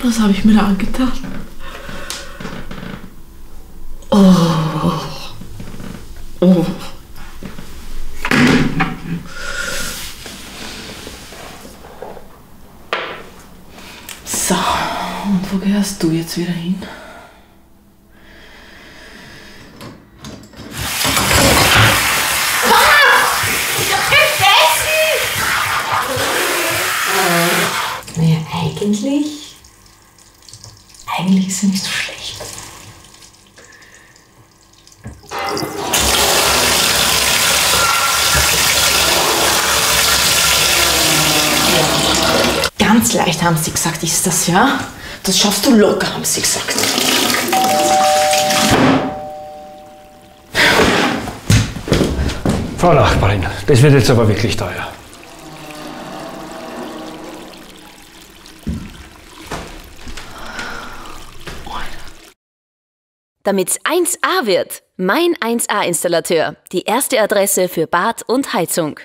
Was habe ich mir da angetan? Oh. Oh. So, und wo gehörst du jetzt wieder hin? Naja, eigentlich. Eigentlich ist er nicht so schlecht. Ganz leicht haben sie gesagt, ist das ja? Das schaffst du locker, haben sie gesagt. Frau Nachbarin, das wird jetzt aber wirklich teuer. Damit's 1A wird, mein 1A-Installateur. Die erste Adresse für Bad und Heizung.